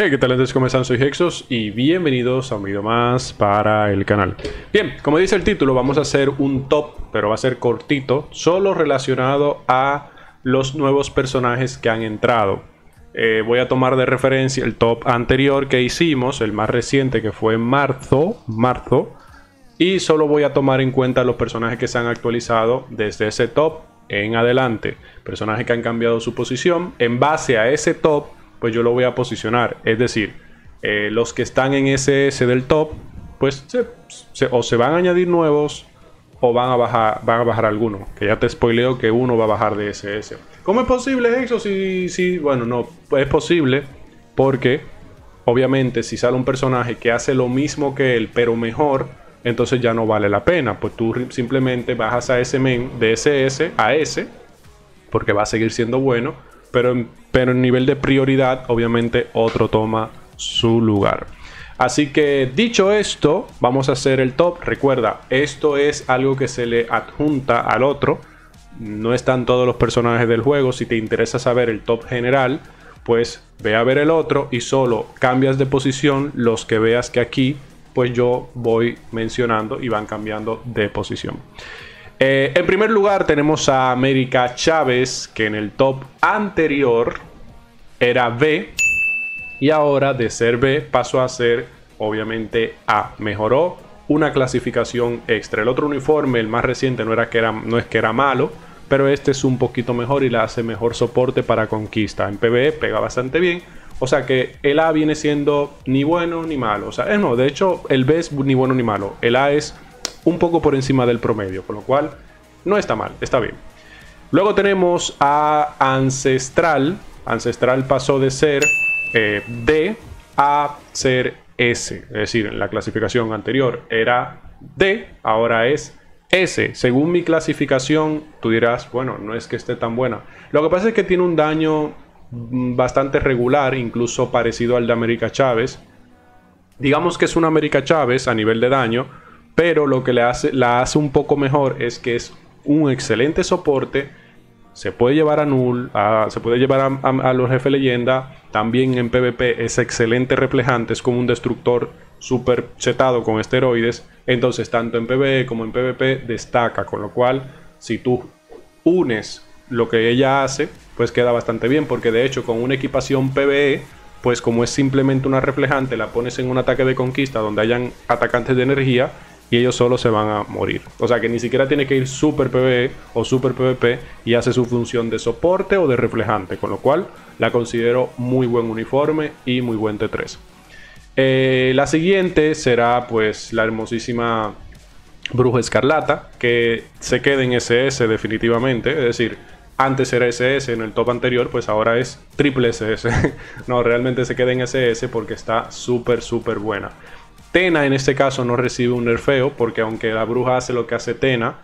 Hey, ¿qué tal antes? ¿Cómo están? Soy Hexos y bienvenidos a un video más para el canal. Bien, como dice el título, vamos a hacer un top, pero va a ser cortito, solo relacionado a los nuevos personajes que han entrado. Eh, voy a tomar de referencia el top anterior que hicimos, el más reciente que fue en marzo, marzo, y solo voy a tomar en cuenta los personajes que se han actualizado desde ese top en adelante. Personajes que han cambiado su posición. En base a ese top pues yo lo voy a posicionar. Es decir, eh, los que están en SS del top, pues o se van a añadir nuevos o van a bajar, van a bajar algunos. Que ya te spoileo que uno va a bajar de SS. ¿Cómo es posible eso? Si, si, bueno, no, es posible porque obviamente si sale un personaje que hace lo mismo que él, pero mejor, entonces ya no vale la pena. Pues tú simplemente bajas a ese men de SS a S, porque va a seguir siendo bueno pero, pero en nivel de prioridad, obviamente otro toma su lugar. Así que dicho esto, vamos a hacer el top. Recuerda, esto es algo que se le adjunta al otro. No están todos los personajes del juego. Si te interesa saber el top general, pues ve a ver el otro y solo cambias de posición los que veas que aquí, pues yo voy mencionando y van cambiando de posición. Eh, en primer lugar tenemos a América Chávez, que en el top anterior era B. Y ahora de ser B pasó a ser obviamente A. Mejoró una clasificación extra. El otro uniforme, el más reciente, no, era que era, no es que era malo, pero este es un poquito mejor y le hace mejor soporte para conquista. En PvE pega bastante bien. O sea que el A viene siendo ni bueno ni malo. O sea, no, de hecho el B es ni bueno ni malo. El A es un poco por encima del promedio, con lo cual no está mal, está bien. Luego tenemos a Ancestral. Ancestral pasó de ser eh, D a ser S. Es decir, en la clasificación anterior era D, ahora es S. Según mi clasificación, tú dirás, bueno, no es que esté tan buena. Lo que pasa es que tiene un daño mm, bastante regular, incluso parecido al de América Chávez. Digamos que es una América Chávez a nivel de daño, pero lo que le hace, la hace un poco mejor es que es un excelente soporte. Se puede llevar a Null, se puede llevar a, los jefes leyenda. También en PvP es excelente reflejante, es como un destructor super chetado con esteroides. Entonces, tanto en PvE como en PvP destaca. Con lo cual, si tú unes lo que ella hace, pues queda bastante bien. Porque de hecho, con una equipación PvE, pues como es simplemente una reflejante, la pones en un ataque de conquista donde hayan atacantes de energía y ellos solo se van a morir. O sea que ni siquiera tiene que ir super PvE o super PvP y hace su función de soporte o de reflejante, con lo cual la considero muy buen uniforme y muy buen T3. Eh, la siguiente será pues la hermosísima Bruja Escarlata, que se queda en SS definitivamente, es decir, antes era SS en el top anterior, pues ahora es triple SS. no, realmente se queda en SS porque está súper, súper buena. Tena en este caso no recibe un nerfeo porque aunque la bruja hace lo que hace Tena,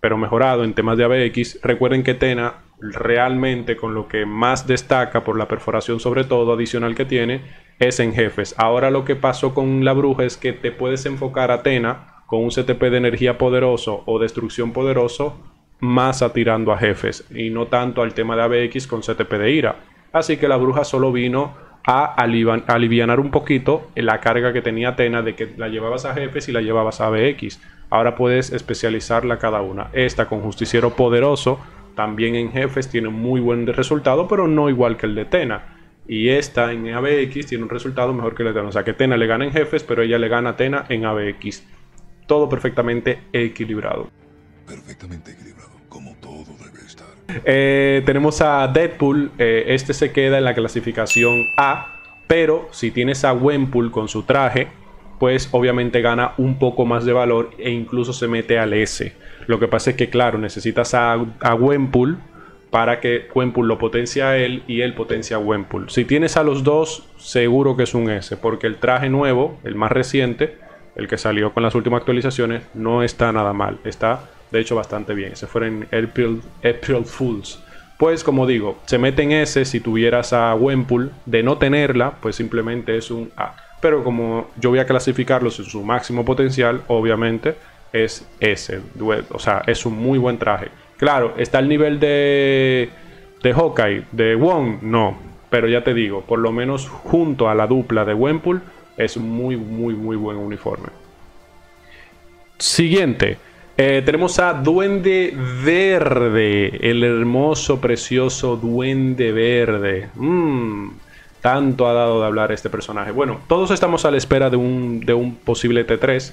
pero mejorado en temas de ABX, recuerden que Tena realmente con lo que más destaca por la perforación sobre todo adicional que tiene es en jefes. Ahora lo que pasó con la bruja es que te puedes enfocar a Tena con un CTP de energía poderoso o destrucción poderoso más atirando a jefes y no tanto al tema de ABX con CTP de ira. Así que la bruja solo vino a aliviar un poquito la carga que tenía Atena de que la llevabas a jefes y la llevabas a BX. Ahora puedes especializarla cada una. Esta con Justiciero Poderoso, también en jefes, tiene muy buen resultado, pero no igual que el de Tena. Y esta en ABX tiene un resultado mejor que el de Tena. O sea que Tena le gana en jefes, pero ella le gana a Tena en ABX. Todo perfectamente equilibrado. Perfectamente equilibrado, eh, tenemos a Deadpool. Eh, este se queda en la clasificación A. Pero si tienes a Wenpool con su traje, pues obviamente gana un poco más de valor e incluso se mete al S. Lo que pasa es que, claro, necesitas a, a Wenpool para que Wenpool lo potencie a él y él potencia a Wenpool. Si tienes a los dos, seguro que es un S, porque el traje nuevo, el más reciente, el que salió con las últimas actualizaciones, no está nada mal. Está de hecho bastante bien. Se fueron April, April Fools. Pues como digo, se mete en ese si tuvieras a Wenpool. De no tenerla, pues simplemente es un A. Pero como yo voy a clasificarlos en su máximo potencial, obviamente es ese. O sea, es un muy buen traje. Claro, está el nivel de, de Hawkeye, de Wong, no. pero ya te digo, por lo menos junto a la dupla de Wempool, es muy, muy, muy buen uniforme. Siguiente. Eh, tenemos a Duende Verde, el hermoso, precioso Duende Verde. Mm, tanto ha dado de hablar este personaje. Bueno, todos estamos a la espera de un, de un posible T3.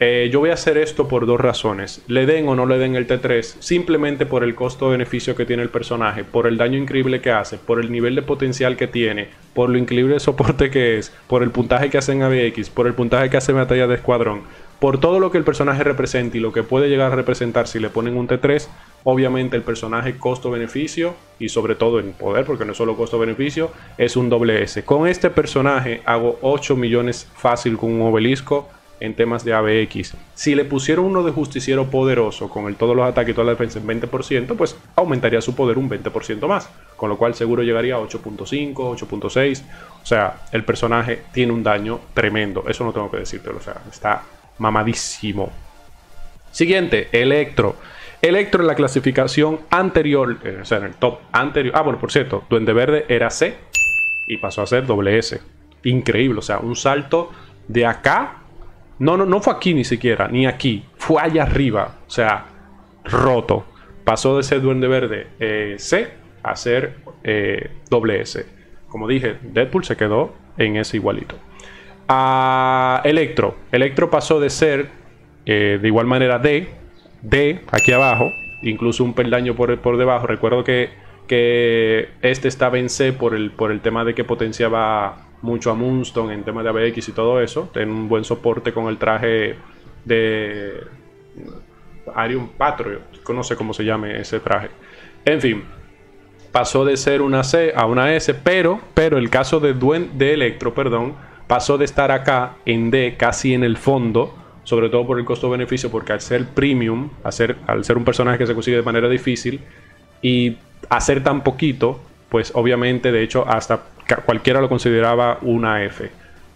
Eh, yo voy a hacer esto por dos razones. Le den o no le den el T3, simplemente por el costo-beneficio que tiene el personaje, por el daño increíble que hace, por el nivel de potencial que tiene, por lo increíble de soporte que es, por el puntaje que hace en ABX, por el puntaje que hace en batalla de escuadrón por todo lo que el personaje representa y lo que puede llegar a representar si le ponen un T3, obviamente el personaje costo-beneficio y sobre todo en poder, porque no es solo costo-beneficio, es un doble S. Con este personaje hago 8 millones fácil con un obelisco en temas de ABX. Si le pusieron uno de justiciero poderoso con el, todos los ataques y toda la defensa en 20%, pues aumentaría su poder un 20% más, con lo cual seguro llegaría a 8.5, 8.6. O sea, el personaje tiene un daño tremendo, eso no tengo que decírtelo, o sea, está mamadísimo. Siguiente, Electro. Electro en la clasificación anterior, eh, o sea, en el top anterior. Ah, bueno, por cierto, Duende Verde era C y pasó a ser doble S. Increíble, o sea, un salto de acá. No, no, no fue aquí ni siquiera, ni aquí. Fue allá arriba, o sea, roto. Pasó de ser Duende Verde eh, C a ser eh, doble S. Como dije, Deadpool se quedó en ese igualito a Electro. Electro pasó de ser eh, de igual manera D, D aquí abajo, incluso un peldaño por, por debajo. Recuerdo que, que este estaba en C por el, por el tema de que potenciaba mucho a Moonstone en tema de ABX y todo eso. Tiene un buen soporte con el traje de Arium Patriot. No sé cómo se llame ese traje. En fin, pasó de ser una C a una S, pero, pero el caso de, Duen, de Electro, perdón, pasó de estar acá en D, casi en el fondo, sobre todo por el costo-beneficio, porque al ser premium, al ser, un personaje que se consigue de manera difícil y hacer tan poquito, pues obviamente, de hecho, hasta cualquiera lo consideraba una F.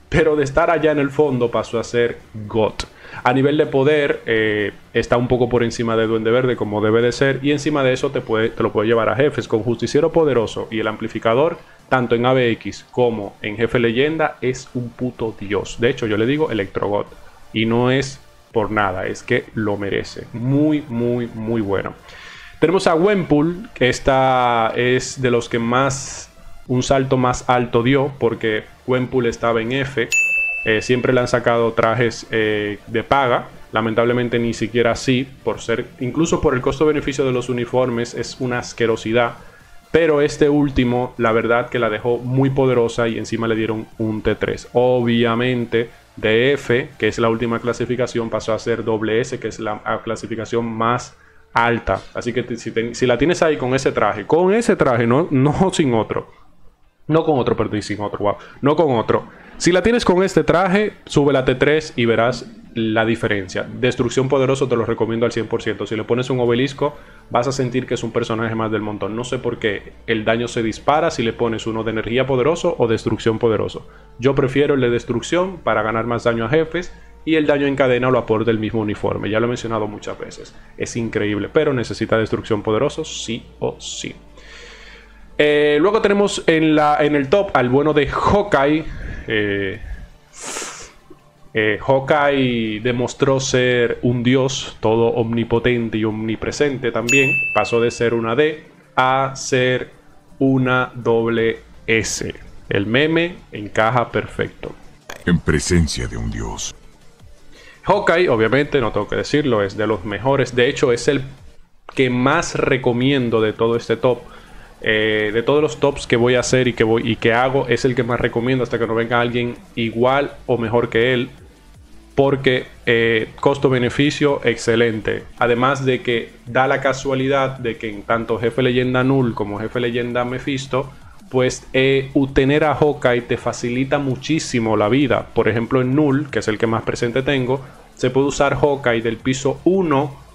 Pero de estar allá en el fondo pasó a ser GOT. A nivel de poder, eh, está un poco por encima de Duende Verde, como debe de ser, y encima de eso te, lo puede llevar a jefes. Con Justiciero Poderoso y el Amplificador, tanto en ABX como en Jefe Leyenda, es un puto dios. De hecho, yo le digo Electrogot, y no es por nada, es que lo merece. Muy, muy, muy bueno. Tenemos a Wempool, que esta es de los que más, un salto más alto dio, porque Wempool estaba en F eh, siempre le han sacado trajes eh, de paga. Lamentablemente ni siquiera así, por ser, incluso por el costo-beneficio de los uniformes, es una asquerosidad. Pero este último, la verdad que la dejó muy poderosa y encima le dieron un T3. Obviamente, DF, que es la última clasificación, pasó a ser S, que es la clasificación más alta. Así que si, la tienes ahí con ese traje, con ese traje, no, no sin otro. No con otro, perdón, sin otro. No con otro si la tienes con este traje, sube la T3 y verás la diferencia. Destrucción poderoso te lo recomiendo al 100%. Si le pones un obelisco, vas a sentir que es un personaje más del montón. No sé por qué el daño se dispara si le pones uno de energía poderoso o destrucción poderoso. Yo prefiero el de destrucción para ganar más daño a jefes y el daño en cadena lo aporta el mismo uniforme. Ya lo he mencionado muchas veces. Es increíble, pero necesita destrucción poderoso sí o sí. Eh, luego tenemos en, la, en el top al bueno de Hawkeye eh, eh, Hawkeye demostró ser un dios todo omnipotente y omnipresente también. Pasó de ser una D a ser una doble S. El meme encaja perfecto. En presencia de un dios. Hawkeye, obviamente, no tengo que decirlo, es de los mejores. De hecho, es el que más recomiendo de todo este top eh, de todos los tops que voy a hacer y que, voy, y que hago, es el que más recomiendo hasta que no venga alguien igual o mejor que él. Porque eh, costo-beneficio excelente. Además de que da la casualidad de que en tanto Jefe Leyenda Null como Jefe Leyenda Mephisto, pues eh, tener a Hawkeye te facilita muchísimo la vida. Por ejemplo, en Null, que es el que más presente tengo, se puede usar Hawkeye del piso 1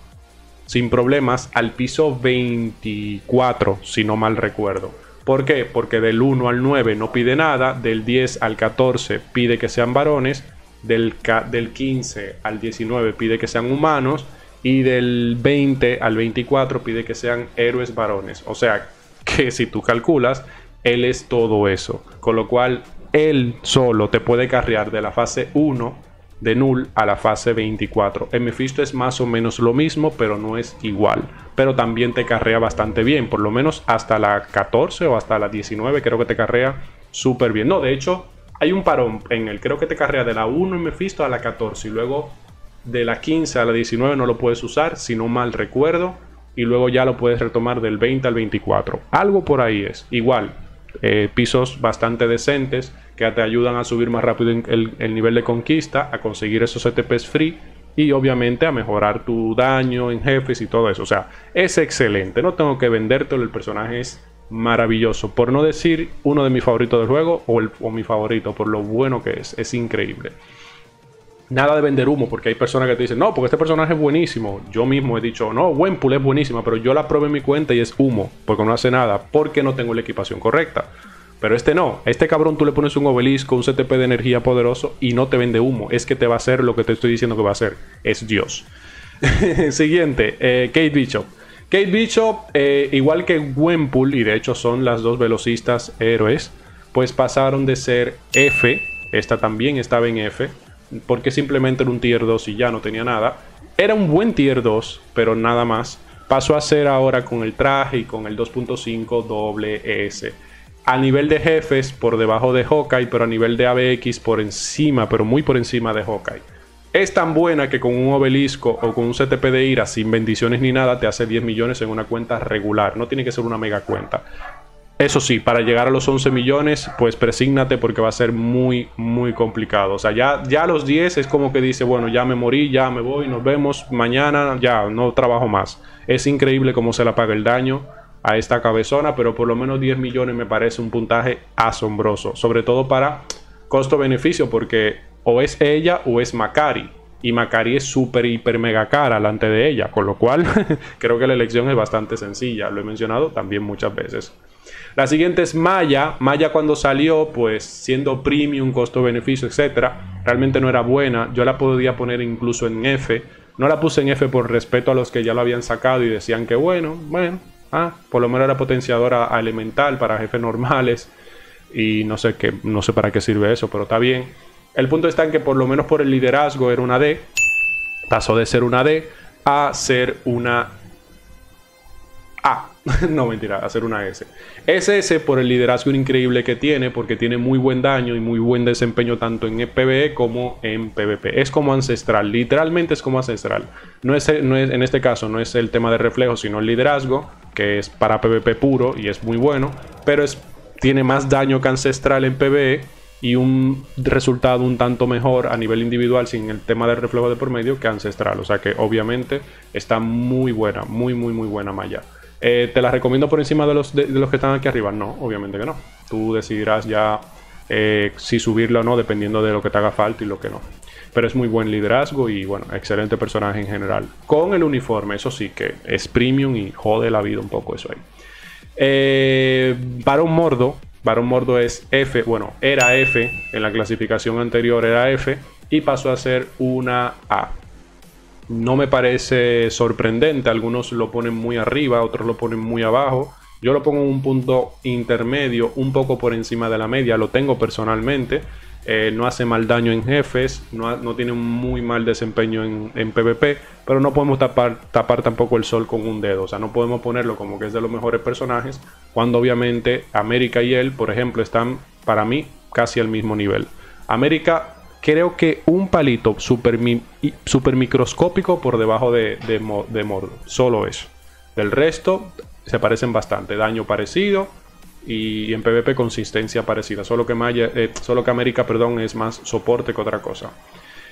sin problemas al piso 24, si no mal recuerdo. ¿Por qué? Porque del 1 al 9 no pide nada, del 10 al 14 pide que sean varones, del, del 15 al 19 pide que sean humanos y del 20 al 24 pide que sean héroes varones. O sea que si tú calculas, él es todo eso. Con lo cual, él solo te puede carrear de la fase 1 de null a la fase 24. En Mephisto es más o menos lo mismo, pero no es igual. Pero también te carrea bastante bien, por lo menos hasta la 14 o hasta la 19 creo que te carrea súper bien. No, de hecho, hay un parón en el creo que te carrea de la 1 en a la 14 y luego de la 15 a la 19 no lo puedes usar, si no mal recuerdo, y luego ya lo puedes retomar del 20 al 24. Algo por ahí es. Igual, eh, pisos bastante decentes te ayudan a subir más rápido el, el, nivel de conquista, a conseguir esos ETPs free y obviamente a mejorar tu daño en jefes y todo eso. O sea, es excelente. No tengo que vendértelo, el personaje es maravilloso. Por no decir uno de mis favoritos del juego o mi favorito, por lo bueno que es. Es increíble nada de vender humo, porque hay personas que te dicen, no, porque este personaje es buenísimo. Yo mismo he dicho, no, Wenpool es buenísima, pero yo la probé en mi cuenta y es humo, porque no hace nada, porque no tengo la equipación correcta. Pero este no, este cabrón tú le pones un obelisco, un CTP de energía poderoso y no te vende humo. Es que te va a hacer lo que te estoy diciendo que va a hacer. Es Dios. Siguiente, eh, Kate Bishop. Kate Bishop, eh, igual que Wenpool, y de hecho son las dos velocistas héroes, pues pasaron de ser F, esta también estaba en F, porque simplemente era un tier 2 y ya no tenía nada. Era un buen tier 2, pero nada más. Pasó a ser ahora con el traje y con el 2.5 doble S. A nivel de jefes, por debajo de Hawkeye, pero a nivel de ABX, por encima, pero muy por encima de Hawkeye. Es tan buena que con un obelisco o con un CTP de ira sin bendiciones ni nada te hace 10 millones en una cuenta regular. No tiene que ser una mega cuenta. Eso sí, para llegar a los 11 millones, pues presígnate porque va a ser muy, muy complicado. O sea, ya, ya a los 10 es como que dice, bueno, ya me morí, ya me voy, nos vemos mañana, ya no trabajo más. Es increíble cómo se le paga el daño a esta cabezona, pero por lo menos 10 millones me parece un puntaje asombroso. Sobre todo para costo-beneficio, porque o es ella o es Macari. Y Macari es súper, hiper, mega cara delante de ella. Con lo cual, creo que la elección es bastante sencilla. Lo he mencionado también muchas veces. La siguiente es Maya. Maya cuando salió, pues siendo premium, costo-beneficio, etcétera, realmente no era buena. Yo la podía poner incluso en F. No la puse en F por respeto a los que ya lo habían sacado y decían que bueno, bueno, ah, por lo menos era potenciadora elemental para jefes normales. Y no sé qué, no sé para qué sirve eso, pero está bien. El punto está en que por lo menos por el liderazgo era una D. Pasó de ser una D a ser una A. no, mentira, hacer una S. SS por el liderazgo increíble que tiene, porque tiene muy buen daño y muy buen desempeño tanto en PvE como en PvP. Es como ancestral, literalmente es como ancestral. No es, no es, en este caso no es el tema de reflejo, sino el liderazgo, que es para PvP puro y es muy bueno, pero es, tiene más daño que ancestral en PvE y un resultado un tanto mejor a nivel individual sin el tema del reflejo de por medio que ancestral. O sea que obviamente está muy buena, muy, muy, muy buena Maya. Eh, ¿Te la recomiendo por encima de los, de, los que están aquí arriba? No, obviamente que no. Tú decidirás ya eh, si subirla o no, dependiendo de lo que te haga falta y lo que no. Pero es muy buen liderazgo y bueno, excelente personaje en general. Con el uniforme, eso sí, que es premium y jode la vida un poco eso ahí. Eh, Mordo. Baron Mordo es F, bueno, era F, en la clasificación anterior era F y pasó a ser una A no me parece sorprendente. Algunos lo ponen muy arriba, otros lo ponen muy abajo. Yo lo pongo en un punto intermedio, un poco por encima de la media. Lo tengo personalmente. Eh, no hace mal daño en jefes, no, tiene un muy mal desempeño en, PvP, pero no podemos tapar, tampoco el sol con un dedo. O sea, no podemos ponerlo como que es de los mejores personajes, cuando obviamente América y él, por ejemplo, están para mí casi al mismo nivel. América creo que un palito super, super microscópico por debajo de, de, Mordo. Solo eso. Del resto se parecen bastante. Daño parecido y en PvP consistencia parecida. Solo que, Maya, eh, solo que América perdón, es más soporte que otra cosa.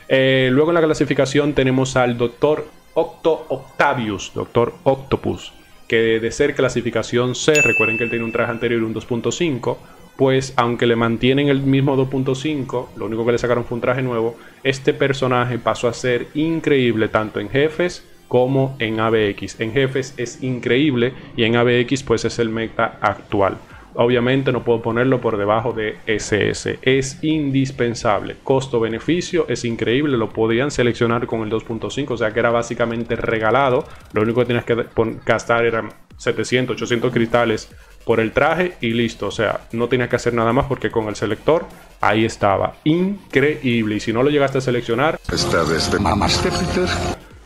Eh, luego en la clasificación tenemos al Doctor Octo Octavius, Doctor Octopus, que de ser clasificación C, recuerden que él tiene un traje anterior un 2.5, pues aunque le mantienen el mismo 2.5, lo único que le sacaron fue un traje nuevo, este personaje pasó a ser increíble tanto en jefes como en ABX. En jefes es increíble y en ABX pues es el meta actual. Obviamente no puedo ponerlo por debajo de SS. Es indispensable. Costo-beneficio es increíble. Lo podían seleccionar con el 2.5. O sea que era básicamente regalado. Lo único que tenías que gastar eran 700, 800 cristales por el traje y listo. O sea, no tienes que hacer nada más porque con el selector ahí estaba. Increíble. Y si no lo llegaste a seleccionar... Esta vez te mamaste.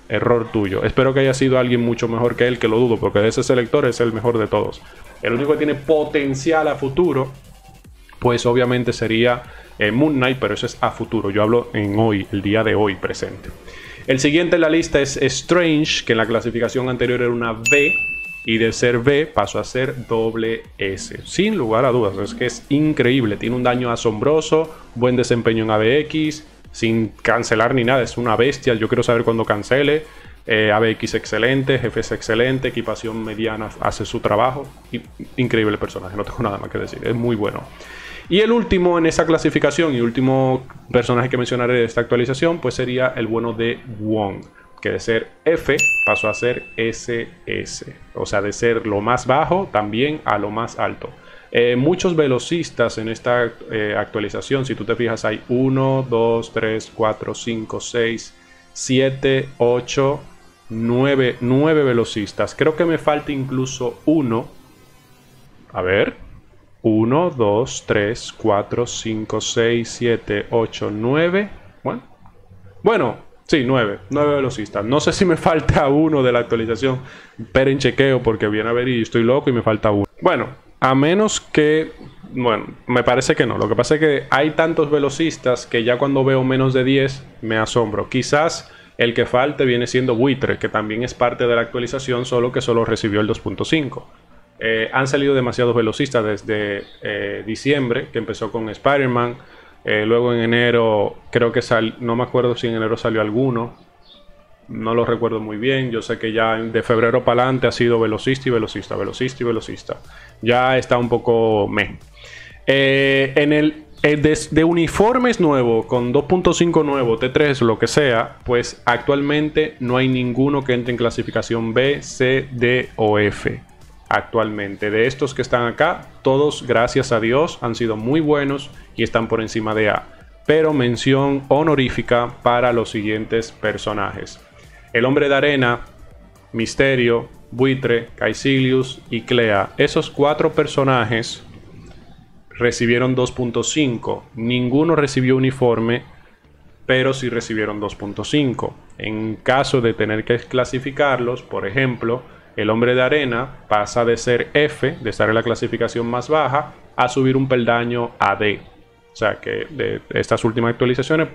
Error tuyo. Espero que haya sido alguien mucho mejor que él, que lo dudo, porque de ese selector es el mejor de todos. El único que tiene potencial a futuro, pues obviamente sería eh, Moon Knight, pero eso es a futuro. Yo hablo en hoy, el día de hoy presente. El siguiente en la lista es Strange, que en la clasificación anterior era una B, y de ser B pasó a ser doble S. Sin lugar a dudas, es que es increíble. Tiene un daño asombroso, buen desempeño en ABX, sin cancelar ni nada. Es una bestia. Yo quiero saber cuándo cancele. Eh, ABX excelente, jefes excelente, equipación mediana hace su trabajo. increíble personaje, no tengo nada más que decir. Es muy bueno. Y el último en esa clasificación y último personaje que mencionaré de esta actualización, pues sería el bueno de Wong que de ser F pasó a ser SS. O sea, de ser lo más bajo también a lo más alto. Eh, muchos velocistas en esta eh, actualización, si tú te fijas, hay 1, 2, 3, 4, 5, 6, 7, 8, 9, 9 velocistas. Creo que me falta incluso uno. A ver. 1, 2, 3, 4, 5, 6, 7, 8, 9. Bueno. Bueno, Sí, nueve. Nueve velocistas. No sé si me falta uno de la actualización. Pero en chequeo porque viene a ver y estoy loco y me falta uno. Bueno, a menos que... Bueno, me parece que no. Lo que pasa es que hay tantos velocistas que ya cuando veo menos de 10 me asombro. Quizás el que falte viene siendo Buitre, que también es parte de la actualización, solo que solo recibió el 2.5. Eh, han salido demasiados velocistas desde eh, diciembre, que empezó con Spider-Man. Eh, luego en enero, creo que sal, no me acuerdo si en enero salió alguno. No lo recuerdo muy bien. Yo sé que ya de febrero para adelante ha sido velocista y velocista, velocista y velocista. Ya está un poco me. Eh, en el eh, de, uniformes nuevo, con 2.5 nuevo, T3, lo que sea, pues actualmente no hay ninguno que entre en clasificación B, C, D o F actualmente. De estos que están acá, todos, gracias a Dios, han sido muy buenos y están por encima de A. Pero mención honorífica para los siguientes personajes. El hombre de arena, Misterio, Buitre, Caecilius y Clea. Esos cuatro personajes recibieron 2.5. Ninguno recibió uniforme, pero sí recibieron 2.5. En caso de tener que clasificarlos, por ejemplo, el hombre de arena pasa de ser F, de estar en la clasificación más baja, a subir un peldaño a D. O sea que de estas últimas actualizaciones,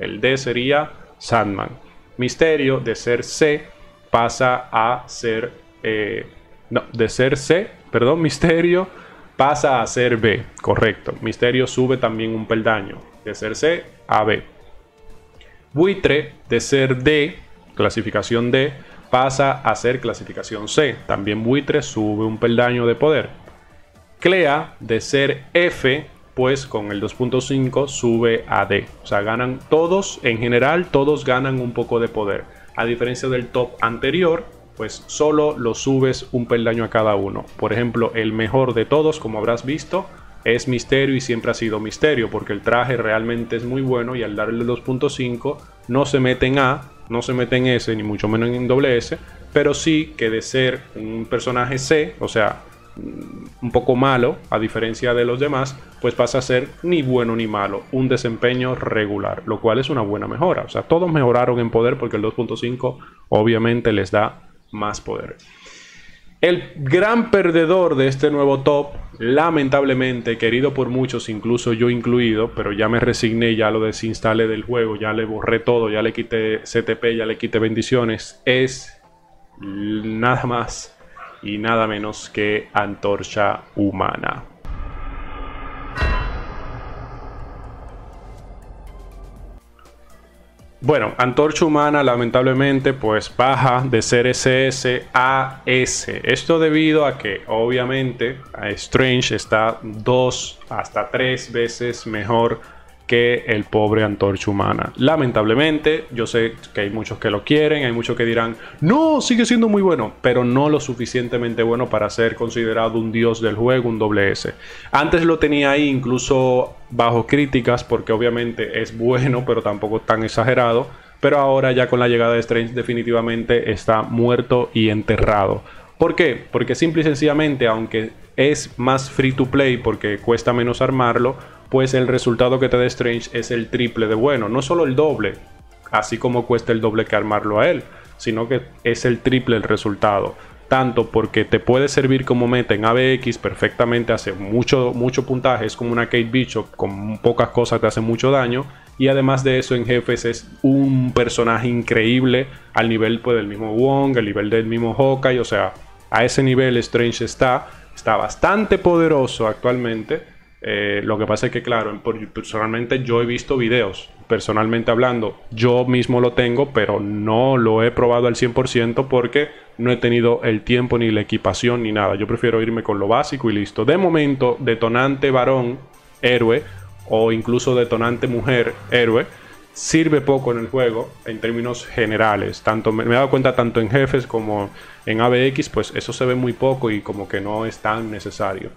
el D sería Sandman. Misterio de ser C pasa a ser... Eh, no, de ser C, perdón, Misterio pasa a ser B. Correcto. Misterio sube también un peldaño. De ser C a B. Buitre de ser D, clasificación D, pasa a ser clasificación C. También Buitre sube un peldaño de poder. Clea de ser F, pues con el 2.5 sube a D. O sea, ganan todos, en general, todos ganan un poco de poder. A diferencia del top anterior, pues solo lo subes un peldaño a cada uno. Por ejemplo, el mejor de todos, como habrás visto, es Misterio y siempre ha sido Misterio, porque el traje realmente es muy bueno y al darle el 2.5 no se mete en A, no se mete en S, ni mucho menos en doble S, pero sí que de ser un personaje C, o sea, un poco malo, a diferencia de los demás, pues pasa a ser ni bueno ni malo, un desempeño regular, lo cual es una buena mejora. O sea, todos mejoraron en poder porque el 2.5 obviamente les da más poder. El gran perdedor de este nuevo top, lamentablemente, querido por muchos, incluso yo incluido, pero ya me resigné, ya lo desinstalé del juego, ya le borré todo, ya le quité CTP, ya le quité bendiciones, es nada más y nada menos que Antorcha Humana. Bueno, Antorcha Humana lamentablemente pues baja de ser SS a S. Esto debido a que obviamente Strange está dos hasta tres veces mejor que el pobre Antorcha Humana. Lamentablemente, yo sé que hay muchos que lo quieren, hay muchos que dirán, no, sigue siendo muy bueno, pero no lo suficientemente bueno para ser considerado un dios del juego, un doble S. Antes lo tenía ahí incluso bajo críticas, porque obviamente es bueno, pero tampoco tan exagerado. Pero ahora ya con la llegada de Strange definitivamente está muerto y enterrado. ¿Por qué? Porque simple y sencillamente, aunque es más free to play porque cuesta menos armarlo, pues el resultado que te da Strange es el triple de bueno, no solo el doble, así como cuesta el doble que armarlo a él, sino que es el triple el resultado. Tanto porque te puede servir como meta en ABX perfectamente, hace mucho, mucho puntaje, es como una Kate Bishop, con pocas cosas te hace mucho daño. Y además de eso, en jefes es un personaje increíble al nivel pues, del mismo Wong, al nivel del mismo Hawkeye. O sea, a ese nivel Strange está. Está bastante poderoso actualmente. Eh, lo que pasa es que, claro, personalmente yo he visto videos, personalmente hablando, yo mismo lo tengo, pero no lo he probado al 100% porque no he tenido el tiempo ni la equipación ni nada. Yo prefiero irme con lo básico y listo. De momento, detonante varón, héroe, o incluso detonante mujer, héroe, sirve poco en el juego en términos generales. Tanto me, he dado cuenta tanto en jefes como en ABX, pues eso se ve muy poco y como que no es tan necesario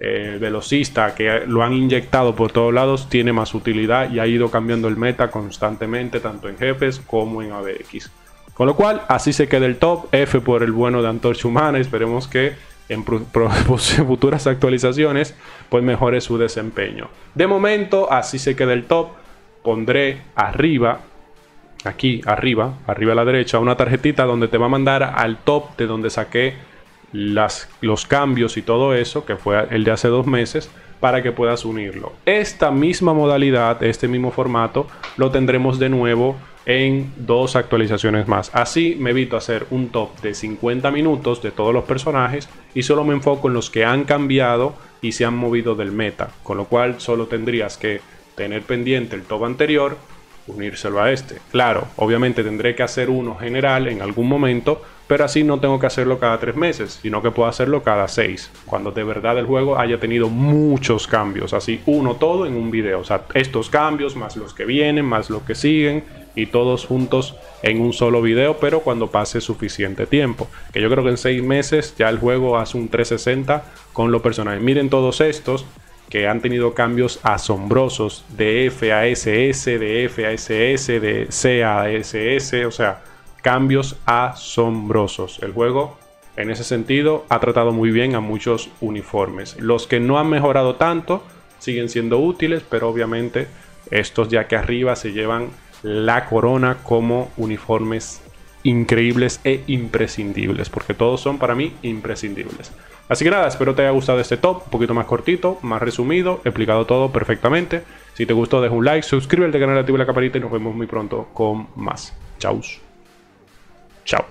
el velocista que lo han inyectado por todos lados tiene más utilidad y ha ido cambiando el meta constantemente tanto en jefes como en ABX. Con lo cual, así se queda el top. F por el bueno de Antorcha Humana. Esperemos que en futuras actualizaciones pues mejore su desempeño. De momento, así se queda el top. Pondré arriba, aquí arriba, arriba a la derecha, una tarjetita donde te va a mandar al top de donde saqué las, los cambios y todo eso, que fue el de hace dos meses, para que puedas unirlo. Esta misma modalidad, este mismo formato, lo tendremos de nuevo en dos actualizaciones más. Así me evito hacer un top de 50 minutos de todos los personajes y solo me enfoco en los que han cambiado y se han movido del meta. Con lo cual solo tendrías que tener pendiente el top anterior, unírselo a este. Claro, obviamente tendré que hacer uno general en algún momento pero así no tengo que hacerlo cada tres meses, sino que puedo hacerlo cada seis, cuando de verdad el juego haya tenido muchos cambios, así uno todo en un video, o sea, estos cambios más los que vienen, más los que siguen y todos juntos en un solo video, pero cuando pase suficiente tiempo, que yo creo que en seis meses ya el juego hace un 360 con lo personal. Miren todos estos que han tenido cambios asombrosos de F a SS, de F a SS, de C a SS, o sea, cambios asombrosos. El juego, en ese sentido, ha tratado muy bien a muchos uniformes. Los que no han mejorado tanto siguen siendo útiles, pero obviamente estos ya que arriba se llevan la corona como uniformes increíbles e imprescindibles, porque todos son para mí imprescindibles. Así que nada, espero te haya gustado este top, un poquito más cortito, más resumido, explicado todo perfectamente. Si te gustó, deja un like, suscríbete al canal, activa la campanita y nos vemos muy pronto con más. Chau. Chao.